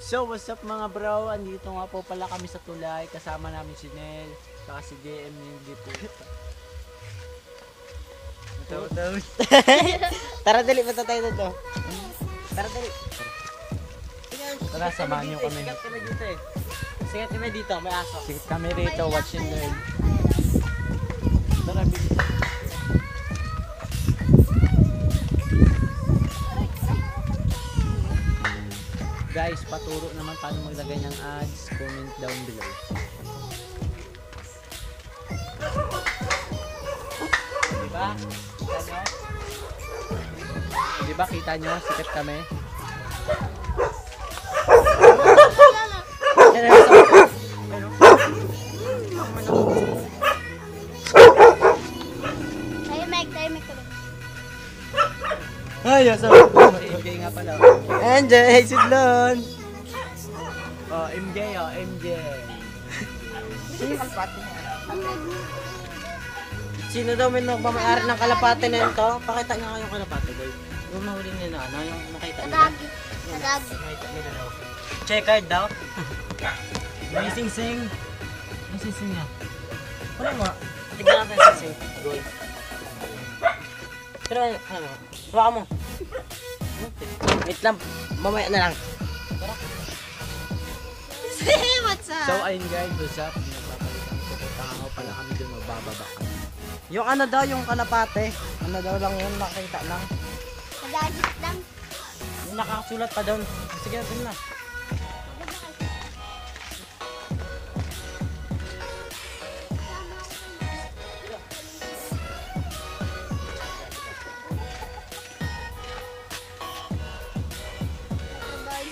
So, what's up mga bro? Andito nga po pala kami sa tulay. Kasama namin si Nel, saka si JM hindi po. Ito, ito. Tara, dali. Punta tayo dito. Tara, dali. Tara, samahan niyo kami. Sikat kami dito eh. Sikat kami dito. May aso. Sikit kami rito, watch and learn. Tara, bilis. Guys, paturo naman paano maglagay ng ads. Comment down below. Diba? Kita nyo? Diba kita nyo? Sikat kami. Ay, aso. Si MJ nga pala. Anjay, sidlon. Oh, MJ oh, MJ. Sino daw may nagmamayari ng kalapate na ito? Pakita nga kayong kalapate, guys. Yung mahuli nila, ano? Yung nakita nila. Kadagi. Nakita nila daw. May sing-sing. May sing-sing nga. Wala mo. Tignan natin sa sing. Gold. Pero ano, hawakan mo. Wait lang, mamaya na lang. What's up? So ayun guys, what's up? Nagpapalitan ko nga ako pala kami dun, magbababa kami. Yung ano daw, yung kalapate. Ano daw lang yun, nakita lang. Kadagi lang. Yung nakasulat pa doon. Sige, dun na.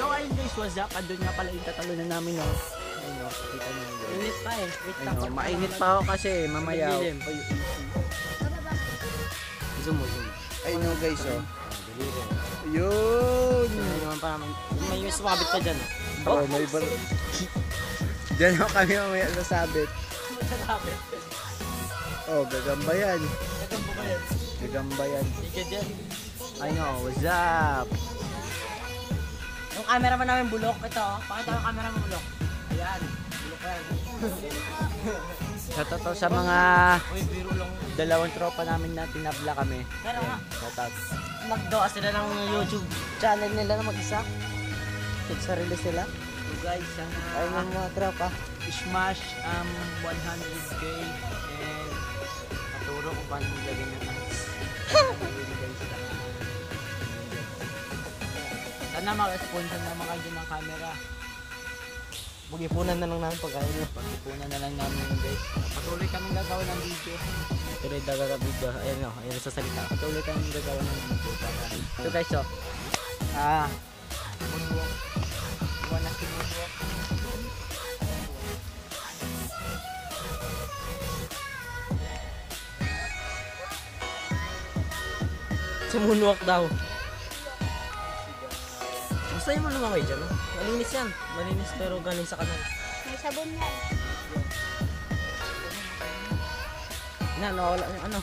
So ayun guys, what's up? Andun nga pala yung tatalunan namin no. Ayun no, kita yun. Init pa eh. Wait Ayun no, mainit pa ako kasi mamaya. Dilim. Zoom mo, zoom. Ayun no guys oh. Yun! May naman pa naman. May yung sumabit pa dyan. Oh, may bar... Diyan ako kami mamaya sasabit. Oh, gagamba yan. Gagamba yan. Sige dyan. I know, what's up? Yung camera man namin bulok. Ito. Pakita yung camera mo bulok. Ayan. Bulok yan. Sa totoo sa mga Uy, biro lang. dalawang tropa namin na tinabla kami. Pero nga, Shout magdoa sila ng YouTube channel nila na mag-isa. Sarili sila. So guys, sana Ayun yung mga tropa. smash um 100k and maturo kung paano maglagay ng ads. Sana maka-sponsor naman kayo ng camera. Mag-ipunan na lang namin pagkain nyo. Pag-ipunan na lang namin yun guys. Patuloy kaming gagawa ng video. Tuloy daga video. Ayan o, ayan sa salita. Patuloy kaming gagawa ng video. Para... So guys, so, ah, moonwalk. Iwan na si moonwalk. Sumunwak daw. Basta yung lumamay dyan. oh. Malinis yan. Malinis pero galing sa kanal. May sabon yan. Na, nawala yung ano.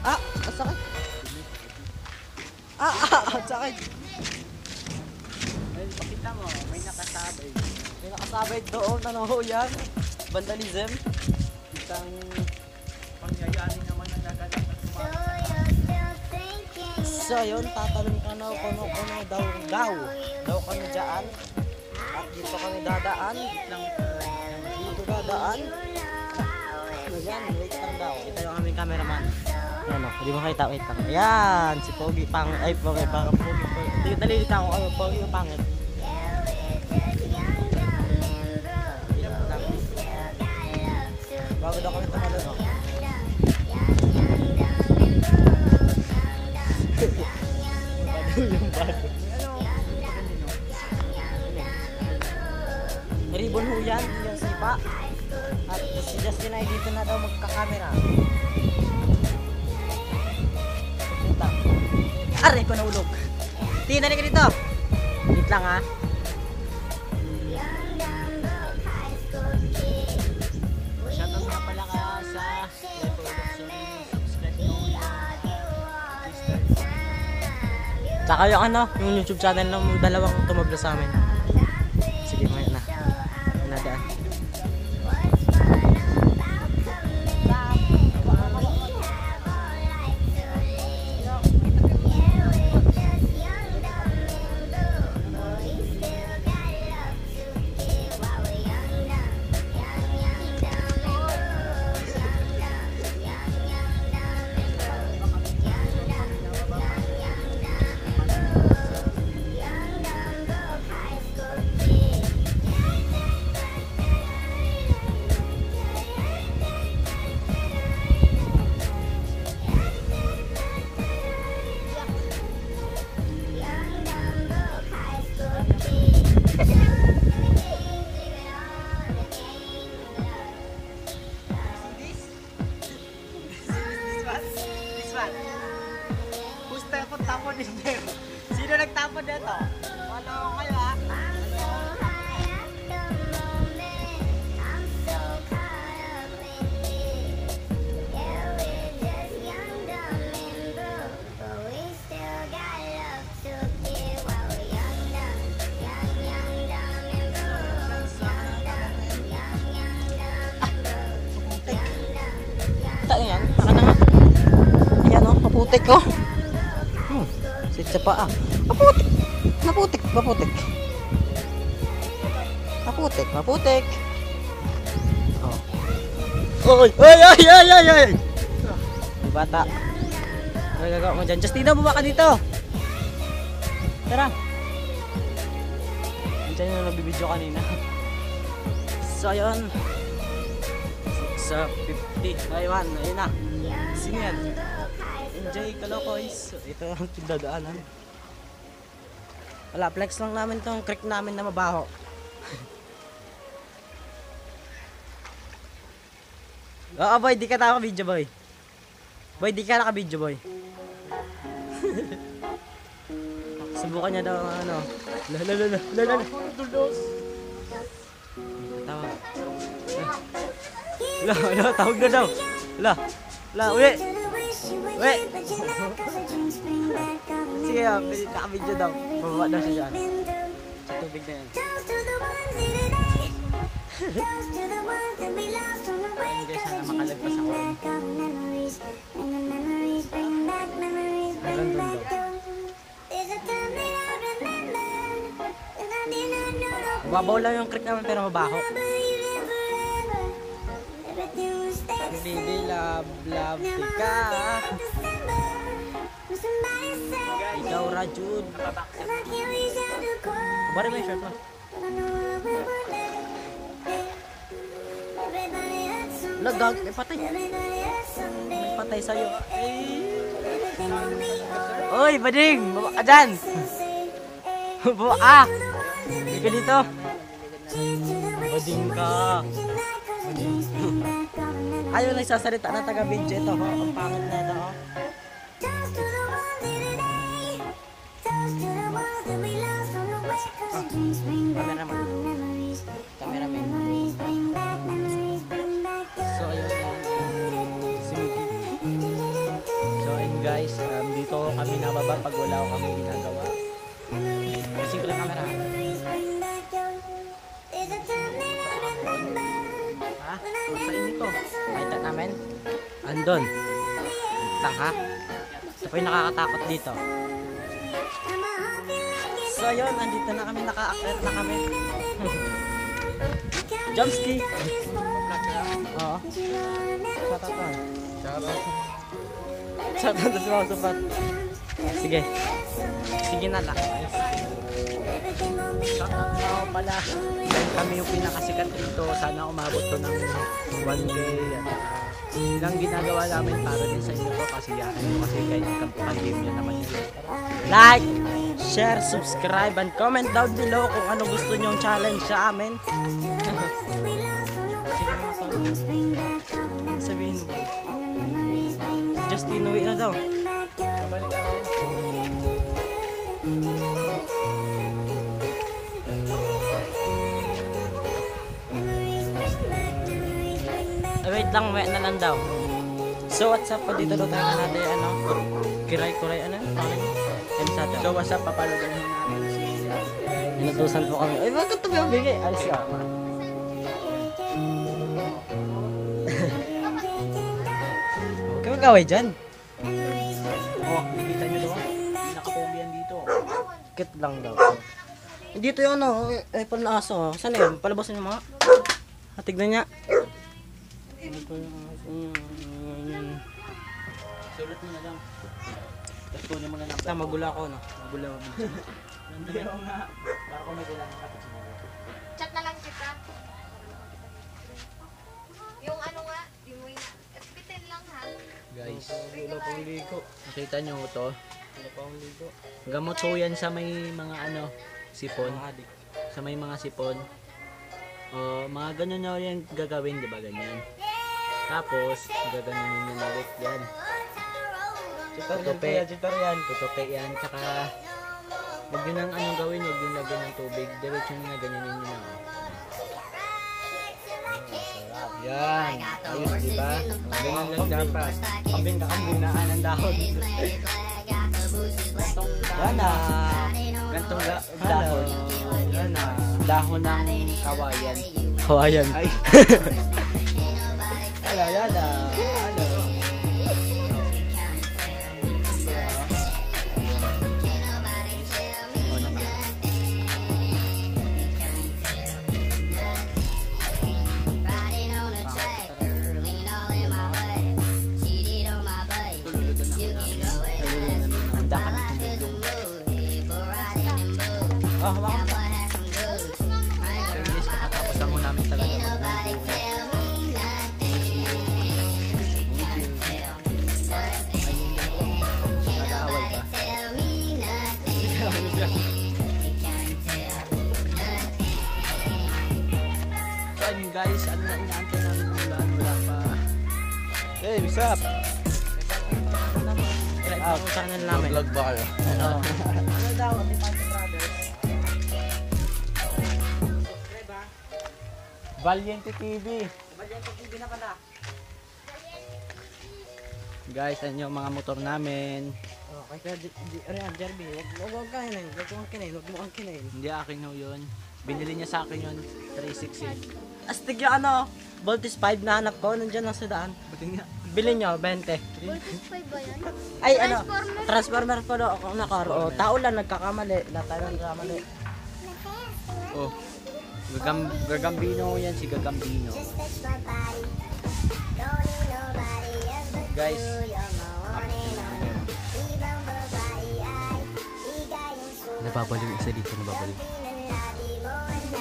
Ah! Masakit. Ah! Ah! ah, Sakit. Ayun, pakita mo, may nakasabay. May nakasabay doon. Ano ho yan? Vandalism. Isang pangyayari naman ang naganap at So So yun, tatalon ka na kuno-kuno daw daw. Daw kami dyan. At dito kami dadaan. Dito dadaan. Ayan, wait lang daw. Ito yung aming cameraman. Ayan o, hindi mo kita, wait lang. Ayan, si Pogi pang, ay Pogi pang, Pogi Pogi. Hindi ko nalilita ko, ano, Pogi pangit. Bago daw kami tumalon, o. Ribbon ho yan, yung sipa. At si Justin ay dito na daw magkakamera. Lang. Aray ko nahulog. Tina ka dito. Wait lang ha. Lepo Production. Subscribe nyo. Mr. Saka yung ano, yung YouTube channel ng dalawang tumabla sa amin. Ayan o, maputik ko. Hmm, sitsa pa ah. Maputik, maputik, maputik. Maputik, maputik. Oh. Oy, oy, oy, oy, oy, oy. Bata. Ano gagawa mo dyan? Justina, baba ka dito. Tara. Diyan yung nabibidyo kanina. So. 6 uh, 50. Ayun, ayun na. Sino yan? Enjoy Kalokoys. Ito ang dadaanan. Wala, flex lang namin tong creek namin na mabaho. Oo boy, di ka naka-video boy. Boy, di ka naka-video boy. Subukan niya daw ang ano. La la la la la la. Tawag. Tawag na daw. La, la, uwi. Uwi. Sige, naka-video daw. Bababa daw siya dyan. Sa tubig na yan. Ayun guys, sana makalagpas ako. Meron daw. Mababaw lang yung creek namin pero mabaho. Baby, love, love, tika. Ikaw, Rajud. Bari mo yung shirt mo. Lagag, may patay. May patay sa'yo. Ay. Oy, bading! Baba ka dyan! Baba ka! Hindi ka dito. Bading ka. Ayaw nagsasalita na taga-video ito. Ang pangit na ito. Andon. Tang ha? Ito yung nakakatakot dito. So ayun, andito na kami, naka-accept na kami. Jumpski! Oo. Shoutout ka. Shoutout na si mga. Sige. Sige na lang. Shoutout pala. Dahil kami yung pinakasikat dito. Sana umabot to ng one day. At ilang ginagawa namin para din sa inyo to kasi yan. Kasi kayo kan-game nyo naman yun. Like, share, subscribe, and comment down below kung ano gusto nyong challenge sa amin. Sabihin mo. Justin, uwi na daw. Ay, wait lang, wait na lang daw. So, what's up? Dito daw tayo na natin, ano, kiray-kuray, ano, sa So what's up, papanoodin ho namin si Inutusan po kami. Ay, bakit ito yung bigay? Alis ka. Huwag ka mag-away dyan. Oh, nakita nyo doon? Nakapogi yan dito. Kit lang daw. Dito yung ano, eh, pala aso. Saan yun? Palabasin mo mga. Ah, tignan niya. Ito yung aso. Yan. Sulat mo na lang. Tapos kunin mo na lang. Tama, magula ako, no? Magulaw mo. Hindi ako nga. Para kung may kailangan ka. tapos mo. Chat na lang kita. Yung ano nga, yung mo Bitin lang ha. Guys, Wala pang ligo. nakita nyo to? Wala pang ligo. Gamot ho yan sa may mga ano, sipon. Sa may mga sipon. O, mga ganun na yan gagawin, di ba ganyan? Tapos, gaganunin na ulit yan. Chitar yan, kuya, chitar yan. Tutupi yan, tsaka huwag nyo nang anong gawin, huwag nyo lagyan ng tubig. Diretso nyo na ganyanin nyo na. oh. Yan, ayos di ba? Ganyan lang dapat. Kambing ka, kambinaan ng dahon. Yan na. Gantong ga- Hello. dahon. Yan na. Dahon ng kawayan. Kawayan. Ay, Hello, yan na. Hello. handa kami tumulong. Oh, hawakan what's up? Ah, channel namin. Vlog ba kayo? Ano? Ano daw, Ate Panty Brothers? Valiente TV. Valiente TV na pala. Guys, ano yung mga motor namin. Oh, kaya Ayan, Jerby, wag wag wag ka kinain, wag mo ang kinain, wag mo ang kinain. Hindi akin ho yun. Binili niya sa akin yun. 360. Astig yung ano, Voltis 5 na hanap ko, nandiyan lang sa daan. Buti nga. Bilhin nyo, 20. Voltage 5 ba yan? Ay, ano, Transformer. transformer pa daw ako nakaro. Oh, tao lang nagkakamali, lahat tayo nagkakamali. Oh. Gagam Gagambino yan si Gagambino. Guys. Nababaliw isa dito, nababaliw.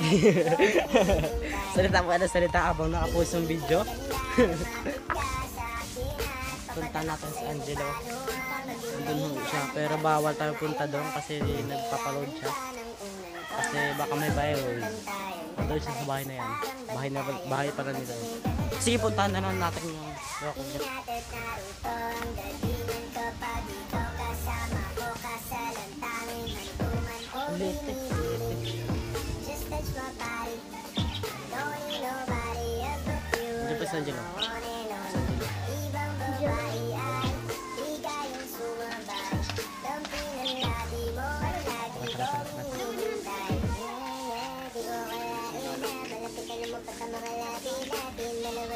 salita mo ano, salita habang nakapost yung video. punta natin si Angelo. Doon ho siya, pero bawal tayo punta doon kasi nagpapaload siya. Kasi baka may viral. Doon siya sa bahay na yan. Bahay, na, bahay pa rin nila. Sige, puntahan na lang natin yung rock niya. Litik, litik. Diyan pa si Angelo.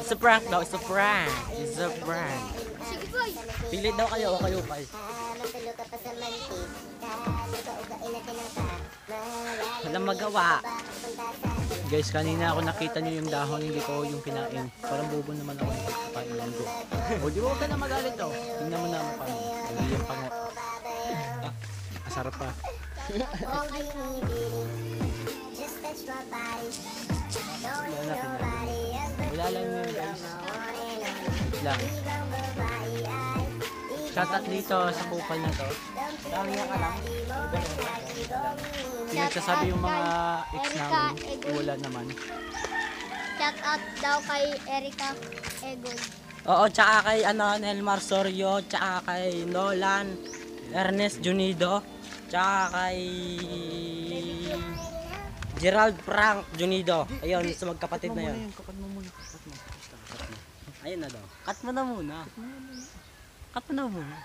It's a prank daw, it's a prank. It's a prank. Sige boy. Pilit daw kayo o kayo kayo. Walang magawa. Guys, kanina ako nakita niyo yung dahon, hindi ko yung kinain. Parang bobo naman ako yung pagkakain ko. O, di ba huwag ka na magalit oh. Tingnan mo na mo kami. Hindi yung pango. Ah, masarap pa. Wala na kinain. Wala lang yun guys. Wait lang. Shoutout dito sa kupal na to. Dami ka lang. Pinagsasabi yung mga ex namin. Wala naman. Shout out daw kay Erika Egon. Oo, tsaka kay ano, Nelmar Sorio, tsaka kay Nolan, Ernest Junido, tsaka kay Gerald Frank Junido. Ayun, sa magkapatid na yun. Kapat mo muna. Kapat mo. Basta, kapat mo. Ayun na daw. Cut mo na muna. Cut mo na muna.